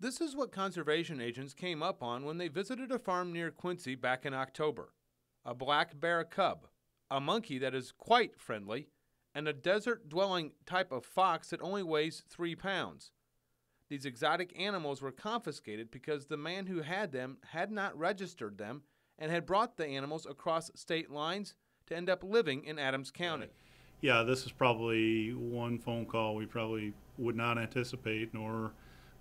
This is what conservation agents came up on when they visited a farm near Quincy back in October. A black bear cub, a monkey that is quite friendly, and a desert dwelling type of fox that only weighs three pounds. These exotic animals were confiscated because the man who had them had not registered them and had brought the animals across state lines to end up living in Adams County. Yeah, this is probably one phone call we probably would not anticipate nor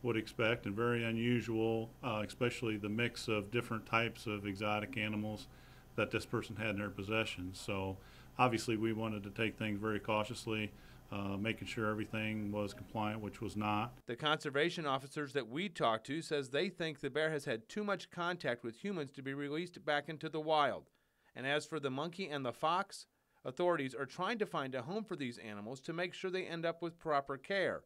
would expect, and very unusual, uh, especially the mix of different types of exotic animals that this person had in their possession. So obviously, we wanted to take things very cautiously, uh, making sure everything was compliant, which was not. The conservation officers that we talked to says they think the bear has had too much contact with humans to be released back into the wild. And as for the monkey and the fox, authorities are trying to find a home for these animals to make sure they end up with proper care.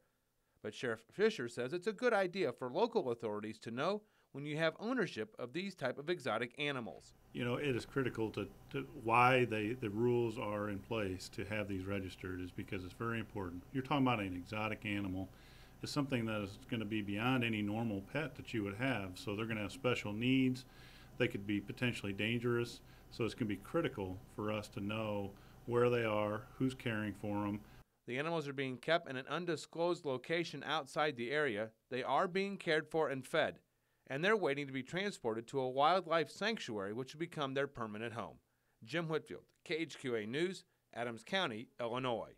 But Sheriff Fisher says it's a good idea for local authorities to know when you have ownership of these type of exotic animals. You know, it is critical to, to why they the rules are in place to have these registered is because it's very important. You're talking about an exotic animal. It's something that is going to be beyond any normal pet that you would have. So they're going to have special needs. They could be potentially dangerous. So it's going to be critical for us to know where they are, who's caring for them, the animals are being kept in an undisclosed location outside the area. They are being cared for and fed, and they're waiting to be transported to a wildlife sanctuary which will become their permanent home. Jim Whitfield, KHQA News, Adams County, Illinois.